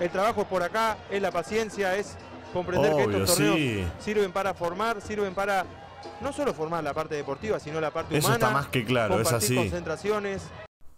El trabajo es por acá, es la paciencia, es comprender que estos torneos sí. sirven para formar, sirven para no solo formar la parte deportiva, sino la parte Eso humana. está más que claro, es así. concentraciones.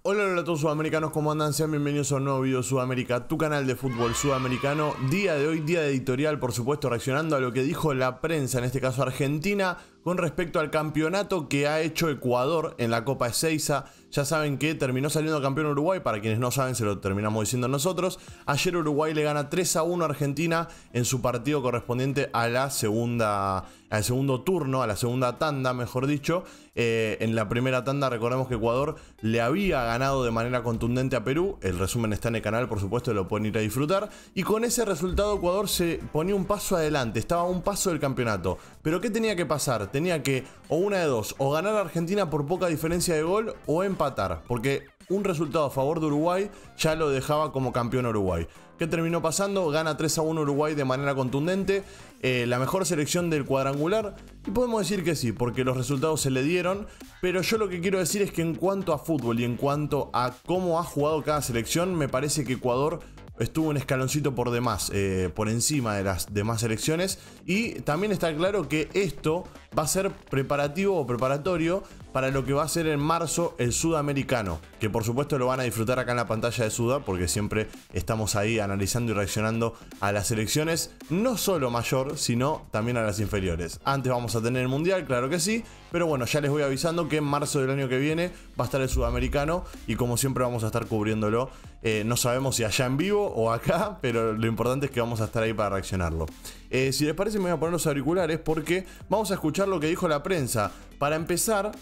Hola, hola a todos sudamericanos, ¿cómo andan? Sean bienvenidos a un nuevo video Sudamérica, tu canal de fútbol sudamericano. Día de hoy, día de editorial, por supuesto, reaccionando a lo que dijo la prensa, en este caso Argentina, con respecto al campeonato que ha hecho Ecuador en la Copa Ezeiza. Ya saben que terminó saliendo campeón Uruguay, para quienes no saben, se lo terminamos diciendo nosotros. Ayer Uruguay le gana 3 a 1 a Argentina en su partido correspondiente a la segunda, al segundo turno, a la segunda tanda, mejor dicho. Eh, en la primera tanda, recordemos que Ecuador le había ganado de manera contundente a Perú. El resumen está en el canal, por supuesto, lo pueden ir a disfrutar. Y con ese resultado, Ecuador se ponía un paso adelante, estaba a un paso del campeonato. Pero ¿qué tenía que pasar? Tenía que, o una de dos, o ganar a Argentina por poca diferencia de gol, o empatar. Porque un resultado a favor de Uruguay ya lo dejaba como campeón Uruguay. ¿Qué terminó pasando? Gana 3 a 1 Uruguay de manera contundente. eh, la mejor selección del cuadrangular. Y podemos decir que sí, porque los resultados se le dieron. Pero yo lo que quiero decir es que en cuanto a fútbol y en cuanto a cómo ha jugado cada selección, me parece que Ecuador estuvo un escaloncito por demás, eh, por encima de las demás selecciones. Y también está claro que esto va a ser preparativo o preparatorio para lo que va a ser en marzo el sudamericano. Que por supuesto lo van a disfrutar acá en la pantalla de Suda, porque siempre estamos ahí analizando y reaccionando a las selecciones, no solo mayor, sino también a las inferiores. Antes vamos a tener el mundial, claro que sí, pero bueno, ya les voy avisando que en marzo del año que viene va a estar el sudamericano y como siempre vamos a estar cubriéndolo. Eh, no sabemos si allá en vivo o acá, pero lo importante es que vamos a estar ahí para reaccionarlo. Eh, si les parece, me voy a poner los auriculares porque vamos a escuchar lo que dijo la prensa. Para empezar,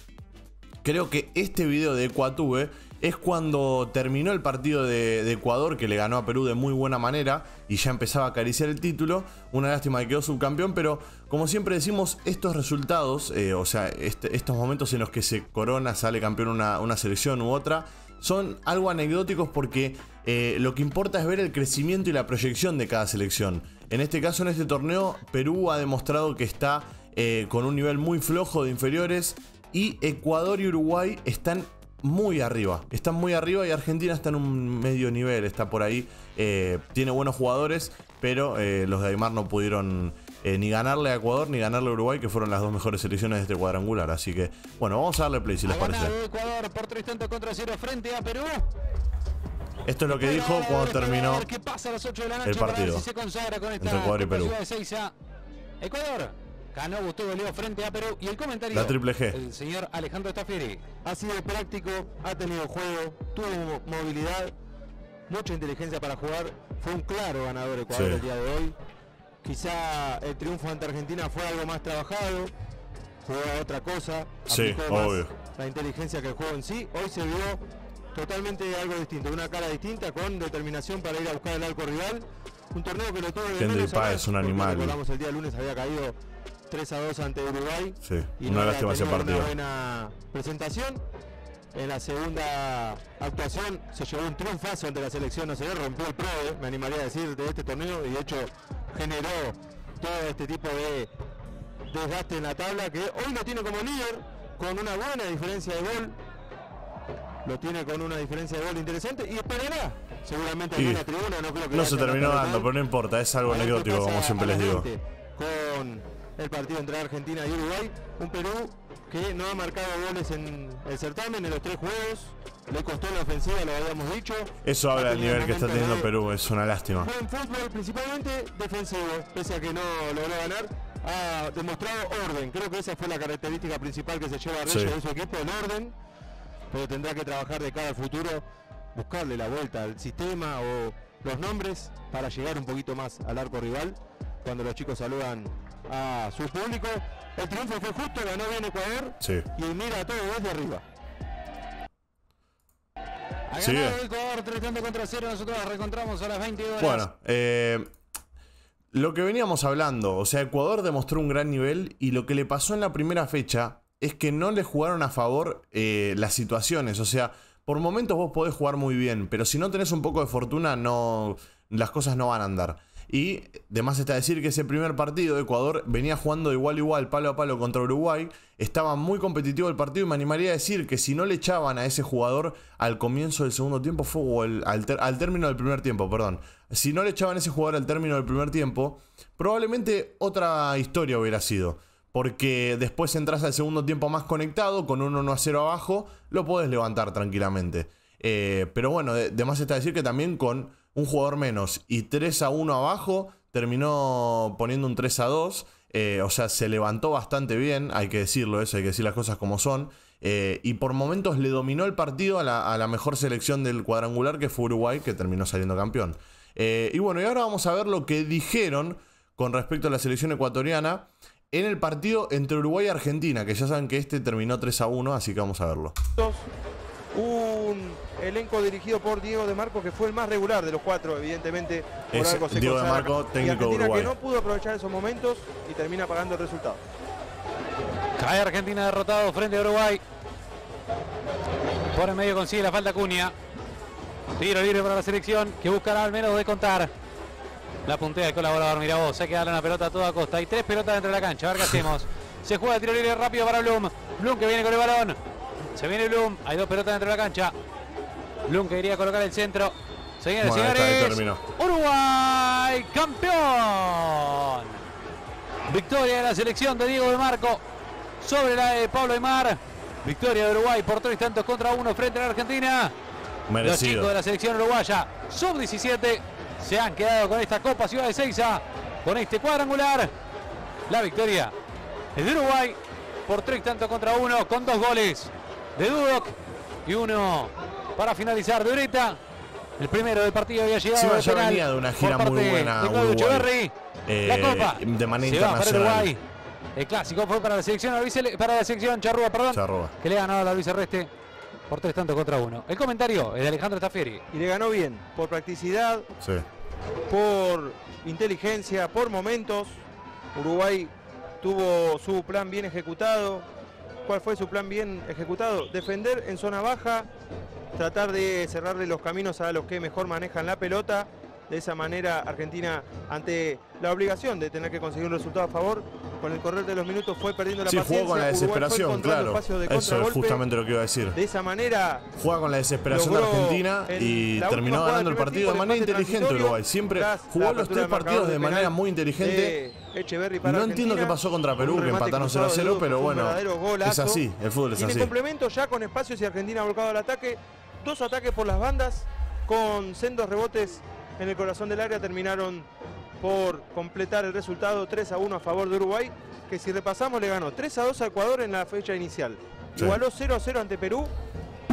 creo que este video de Ecuatube es cuando terminó el partido de, Ecuador que le ganó a Perú de muy buena manera y ya empezaba a acariciar el título. Una lástima que quedó subcampeón, pero como siempre decimos, estos resultados, eh, o sea, este- estos momentos en los que se corona, sale campeón una, selección u otra, son algo anecdóticos porque eh, lo que importa es ver el crecimiento y la proyección de cada selección. En este caso, en este torneo, Perú ha demostrado que está eh, con un nivel muy flojo de inferiores y Ecuador y Uruguay están muy arriba. Están muy arriba y Argentina está en un medio nivel, está por ahí. eh, tiene buenos jugadores, pero eh, los de Aymar no pudieron eh, ni ganarle a Ecuador ni ganarle a Uruguay, que fueron las dos mejores selecciones de este cuadrangular. Así que, bueno, vamos a darle play si les parece. Ecuador por tres tantos contra cero frente a Perú. Esto es lo que dijo cuando terminó. Ecuador, que pasa a las 8 de la noche el partido entre Ecuador y Perú. Ecuador ganó, gustó, goleó frente a Perú. Y el comentario La triple G. El señor Alejandro Stafieri. Ha sido práctico, ha tenido juego, tuvo mo- movilidad, mucha inteligencia para jugar. Fue un claro ganador Ecuador Sí. el día de hoy. Quizá el triunfo ante Argentina fue algo más trabajado, jugó a otra cosa, Sí, obvio. la inteligencia que el juego en sí. Hoy se vio totalmente algo distinto, una cara distinta, con determinación para ir a buscar el arco rival. Un torneo que lo tuvo de Kendrick menos Páez es un animal. El día lunes había caído 3 a 2 ante Uruguay. Sí, y una lástima ese partido. Una buena presentación. En la segunda actuación se llevó un triunfazo ante la selección nacional, rompió el PROE, me animaría a decir, de este torneo y de hecho generó todo este tipo de desgaste en la tabla que hoy lo tiene como líder con una buena diferencia de gol. Lo tiene con una diferencia de gol interesante y esperará seguramente en la tribuna. No, creo que No se terminó dando, pero no importa, es algo anecdótico, como siempre les digo. 20 Con el partido entre Argentina y Uruguay, un Perú que no ha marcado goles en el certamen en los tres juegos, le costó en la ofensiva, lo habíamos dicho. Eso Ha habla del nivel que está teniendo Perú, es una lástima. Buen fútbol, principalmente defensivo, pese a que no logró ganar, ha demostrado orden. Creo que esa fue la característica principal que se lleva a Reyes Sí. de su equipo, el orden. Pero tendrá que trabajar de cara al futuro, buscarle la vuelta al sistema o los nombres para llegar un poquito más al arco rival. Cuando los chicos saludan a su público, el triunfo fue justo, ganó bien Ecuador Sí. y mira todo desde arriba. Ha Sigue. ganado Ecuador tres tantos contra cero. Nosotros nos reencontramos a las 20 horas. Bueno, eh, lo que veníamos hablando, o sea, Ecuador demostró un gran nivel y lo que le pasó en la primera fecha es que no le jugaron a favor eh, las situaciones, o sea, por momentos vos podés jugar muy bien, pero si no tenés un poco de fortuna, no, las cosas no van a andar. Y además está decir que ese primer partido de Ecuador venía jugando de igual a igual, palo a palo contra Uruguay. Estaba muy competitivo el partido y me animaría a decir que si no le echaban a ese jugador al comienzo del segundo tiempo, fue o al, al término del primer tiempo, perdón. Si no le echaban a ese jugador al término del primer tiempo, probablemente otra historia hubiera sido. Porque después entras al segundo tiempo más conectado, con un 1 a 0 abajo, lo podés levantar tranquilamente. Eh, pero bueno, de, de más está decir que también con un jugador menos y 3 a 1 abajo, terminó poniendo un 3 a 2. eh, o sea, se levantó bastante bien, hay que decirlo eso, hay que decir las cosas como son. eh, y por momentos le dominó el partido a la, mejor selección del cuadrangular, que fue Uruguay, que terminó saliendo campeón. Eh, y bueno, y ahora vamos a ver lo que dijeron con respecto a la selección ecuatoriana en el partido entre Uruguay y Argentina, que ya saben que este terminó 3 a 1, así que vamos a verlo. Un elenco dirigido por Diego de Marco que fue el más regular de los cuatro, evidentemente. Por Es algo se Diego de. Marco, Y técnico de Argentina Uruguay. que no pudo aprovechar esos momentos y termina pagando el resultado. Cae Argentina derrotado frente a Uruguay. Por en medio consigue la falta Cuña. Tiro libre para la selección que buscará al menos de contar. La puntea el colaborador, mira vos, hay que darle una pelota a toda costa. Hay tres pelotas dentro de la cancha, a ver qué hacemos. Se juega el tiro libre rápido para Blum. Blum que viene con el balón. Se viene Blum, hay dos pelotas dentro de la cancha. Blum que iría a colocar el centro. Señores, Bueno, está, señores. Uruguay, campeón. Victoria de la selección de Diego de Marco sobre la de Pablo Aymar. Victoria de Uruguay por tres tantos contra uno frente a la Argentina. Los chicos Merecido. de la selección uruguaya, sub-17, se han quedado con esta Copa Ciudad de Seiza, con este cuadrangular. La victoria es de Uruguay por tres tantos contra uno, con dos goles de Dudok y uno para finalizar de Ureta. El primero del partido había llegado Encima de ya penal venía de una gira muy buena de Uruguay. Eh, la Copa de manera se va para internacional. Uruguay. El clásico fue para la selección para la selección Charrúa, perdón, Charrúa. que le ha ganado a la Luis Arreste por tres tantos contra uno. El comentario es de Alejandro Tafieri. Y le ganó bien, por practicidad, Sí. por inteligencia, por momentos. Uruguay tuvo su plan bien ejecutado. ¿Cuál fue su plan bien ejecutado? Defender en zona baja, tratar de cerrarle los caminos a los que mejor manejan la pelota. De esa manera Argentina, ante la obligación de tener que conseguir un resultado a favor, con el correr de los minutos fue perdiendo la Sí, paciencia. jugó con la desesperación, claro. de Eso es justamente lo que iba a decir. De esa manera Juega con la desesperación de Argentina en y terminó ganando el partido de manera inteligente Uruguay. Siempre jugó los tres partidos de de manera muy inteligente. de Echeverri para No entiendo qué pasó contra Perú, que empataron 0 a cruzado 0, de pero bueno, es así, el fútbol es Y en así. complemento ya con espacios y Argentina ha volcado al ataque. Dos ataques por las bandas con sendos rebotes en el corazón del área terminaron por completar el resultado 3 a 1 a favor de Uruguay, que si repasamos le ganó 3 a 2 a Ecuador en la fecha inicial. Sí. Igualó 0 a 0 ante Perú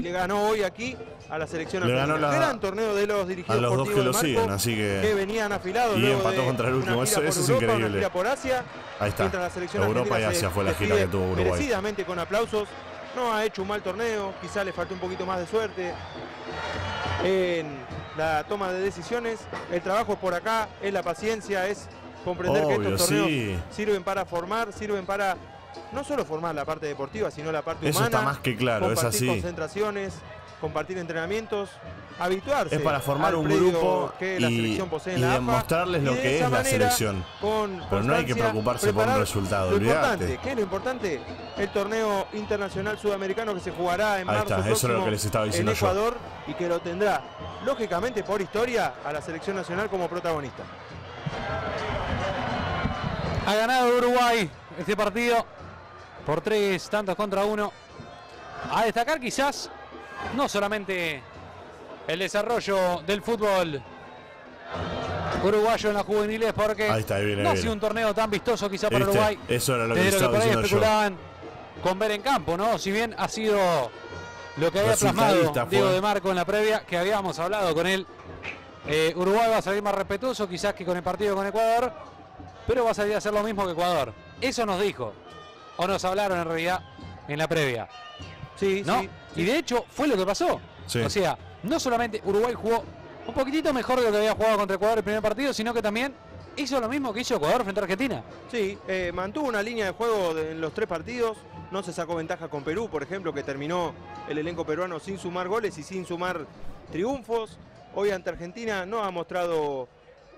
y le ganó hoy aquí a la selección Le ganó la- Gran torneo de los A dirigidos los por dos que lo siguen, así que que venían afilados Y luego empató contra el último, eso- eso es Europa, una increíble. gira por Asia, ahí está. la selección Europa y Asia fue la gira que tuvo Uruguay. Merecidamente con aplausos. No ha hecho un mal torneo, quizá le faltó un poquito más de suerte en la toma de decisiones. El trabajo por acá es la paciencia, es comprender que estos torneos sí. sirven para formar, sirven para no solo formar la parte deportiva, sino la parte Eso humana. está más que claro, es compartir así. concentraciones, compartir entrenamientos, habituarse. Es para formar un grupo que la y, selección posee en y la AFA, demostrarles y lo de que es la selección. con Pero no hay que preocuparse por un resultado, Lo importante, ¿qué es lo importante? El torneo internacional sudamericano que se jugará en Ahí marzo está, eso es lo que les estaba diciendo en yo. Ecuador y que lo tendrá, lógicamente por historia, a la selección nacional como protagonista. Ha ganado Uruguay este partido por tres tantos contra uno. A destacar quizás no solamente el desarrollo del fútbol uruguayo en las juveniles, porque está, viene, no ha sido un torneo tan vistoso quizá para ¿Viste? Uruguay. Eso era lo que desde les lo que estaba por ahí yo. especulaban con ver en campo, ¿no? Si bien ha sido lo que había plasmado fue. Diego de Marco en la previa, que habíamos hablado con él. Eh, Uruguay va a salir más respetuoso quizás que con el partido con Ecuador, pero va a salir a hacer lo mismo que Ecuador. Eso nos dijo, o nos hablaron en realidad en la previa, Sí, ¿no? sí. Y de hecho fue lo que pasó. Sí. O sea, no solamente Uruguay jugó un poquitito mejor de lo que había jugado contra Ecuador el primer partido, sino que también hizo lo mismo que hizo Ecuador frente a Argentina. Sí, eh, mantuvo una línea de juego de- en los tres partidos. No se sacó ventaja con Perú, por ejemplo, que terminó el elenco peruano sin sumar goles y sin sumar triunfos. Hoy ante Argentina no ha mostrado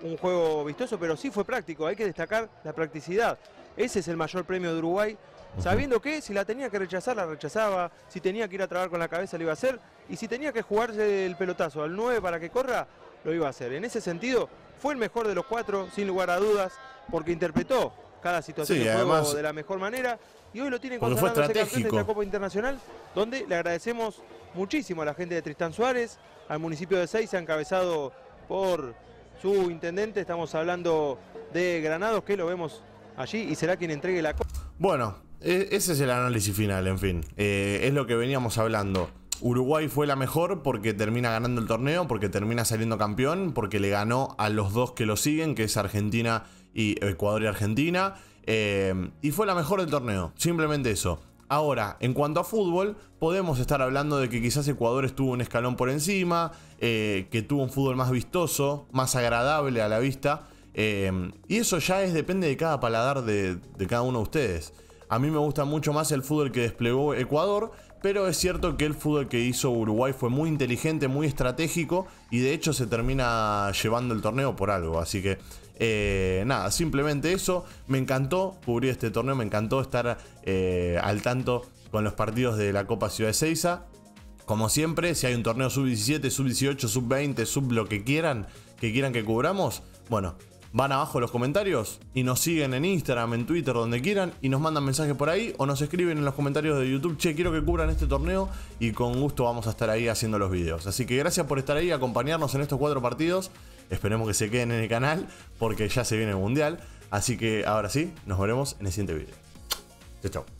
un juego vistoso, pero sí fue práctico. Hay que destacar la practicidad. Ese es el mayor premio de Uruguay. Sabiendo que si la tenía que rechazar, la rechazaba. Si tenía que ir a trabar con la cabeza, lo iba a hacer. Y si tenía que jugarse el pelotazo al 9 para que corra, lo iba a hacer. En ese sentido, fue el mejor de los cuatro, sin lugar a dudas, porque interpretó cada situación Sí, de juego de la mejor manera. Y hoy lo tiene Porque fue consagrándose campeón de esta Copa Internacional, donde le agradecemos muchísimo a la gente de Tristán Suárez, al municipio de Seiza, encabezado por su intendente. Estamos hablando de Granados, que lo vemos allí y será quien entregue la. Bueno, e- ese es el análisis final, en fin. Eh, es lo que veníamos hablando. Uruguay fue la mejor porque termina ganando el torneo, porque termina saliendo campeón, porque le ganó a los dos que lo siguen, que es Argentina y Ecuador y Argentina. eh, y fue la mejor del torneo, simplemente eso. Ahora, en cuanto a fútbol, podemos estar hablando de que quizás Ecuador estuvo un escalón por encima, eh, que tuvo un fútbol más vistoso, más agradable a la vista. Eh, y eso ya es, depende de cada paladar de, de cada uno de ustedes. A mí me gusta mucho más el fútbol que desplegó Ecuador, pero es cierto que el fútbol que hizo Uruguay fue muy inteligente, muy estratégico y de hecho se termina llevando el torneo por algo. Así que eh, nada, simplemente eso. Me encantó cubrir este torneo, me encantó estar eh, al tanto con los partidos de la Copa Ciudad de Seiza. Como siempre, si hay un torneo sub-17, sub-18, sub-20, sub lo que quieran, que quieran que cubramos, bueno, van abajo los comentarios y nos siguen en Instagram, en Twitter, donde quieran y nos mandan mensajes por ahí o nos escriben en los comentarios de YouTube, che, quiero que cubran este torneo y con gusto vamos a estar ahí haciendo los videos. Así que gracias por estar ahí, acompañarnos en estos cuatro partidos. Esperemos que se queden en el canal porque ya se viene el Mundial. Así que ahora sí, nos veremos en el siguiente video. Chao, chao.